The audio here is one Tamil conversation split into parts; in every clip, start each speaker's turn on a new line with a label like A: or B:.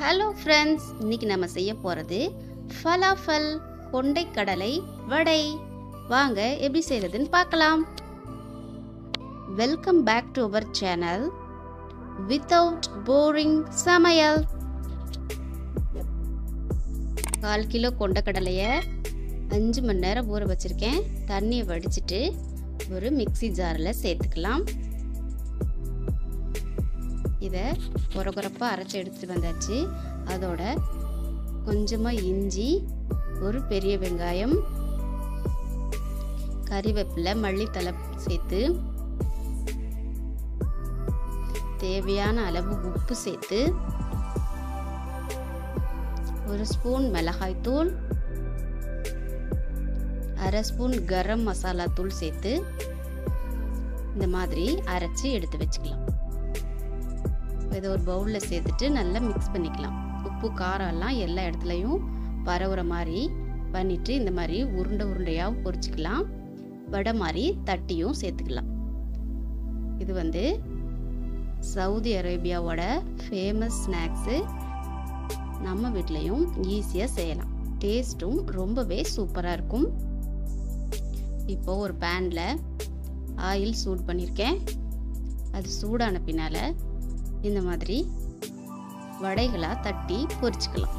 A: ஹலோ ஃப்ரெண்ட்ஸ் இன்னைக்கு நம்ம செய்ய போகிறது ஃபலாஃபல் கொண்டைக்கடலை வடை. வாங்க எப்படி செய்கிறதுன்னு பார்க்கலாம். Welcome back to our channel without boring சமையல். கால் கிலோ கொண்டைக்கடலையை அஞ்சு மணி நேரம் ஊற வச்சுருக்கேன். தண்ணியை வடிச்சிட்டு ஒரு மிக்ஸி ஜாரில் சேர்த்துக்கலாம். இதை குறகுறப்பாக அரைச்சி எடுத்துகிட்டு வந்தாச்சு. அதோட கொஞ்சமாக இஞ்சி ஒரு பெரிய வெங்காயம் கறிவேப்பிலை மல்லித்தலை சேர்த்து தேவையான அளவு உப்பு சேர்த்து ஒரு ஸ்பூன் மிளகாய்த்தூள் அரை ஸ்பூன் கரம் மசாலா தூள் சேர்த்து இந்த மாதிரி அரைச்சி எடுத்து வச்சுக்கலாம். இதை ஒரு பவுலில் சேர்த்துட்டு நல்லா மிக்ஸ் பண்ணிக்கலாம். உப்பு காரம்லாம் எல்லா இடத்துலையும் பரவுற மாதிரி பண்ணிவிட்டு இந்த மாதிரி உருண்டை உருண்டையாகவும் பொரிச்சிக்கலாம். வடை மாதிரி தட்டியும் சேர்த்துக்கலாம். இது வந்து சவுதி அரேபியாவோட ஃபேமஸ் ஸ்நாக்ஸு நம்ம வீட்லேயும் ஈஸியாக செய்யலாம். டேஸ்ட்டும் ரொம்பவே சூப்பராக இருக்கும். இப்போ ஒரு பேனில் ஆயில் சூட் பண்ணியிருக்கேன் அது சூடான பின்னால் இந்த மாதிரி வடைகளாக தட்டி பொரிச்சுக்கலாம்.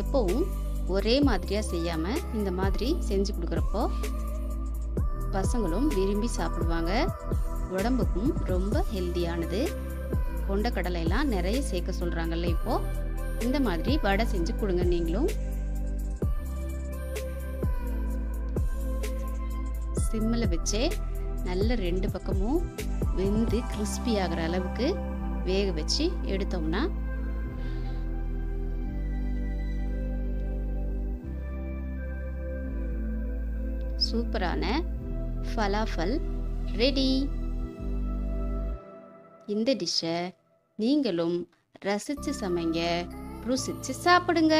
A: எப்பவும் ஒரே மாதிரியாக செய்யாமல் இந்த மாதிரி செஞ்சு கொடுக்குறப்போ பசங்களும் விரும்பி சாப்பிடுவாங்க. உடம்புக்கும் ரொம்ப ஹெல்த்தியானது. கொண்டக்கடலையெல்லாம் நிறைய சேர்க்க சொல்கிறாங்கல்ல இப்போது இந்த மாதிரி வடை செஞ்சு கொடுங்க நீங்களும். சிம்மில் வச்சே நல்ல ரெண்டு பக்கமும் வெந்து கிறிஸ்பி ஆகிற அளவுக்கு வேக வச்சு எடுத்தோம்னா சூப்பரான ஃபலாஃபல் ரெடி இந்த டிஷ்ஷை நீங்களும் ரசித்து சமைங்க ருசித்து சாப்பிடுங்க.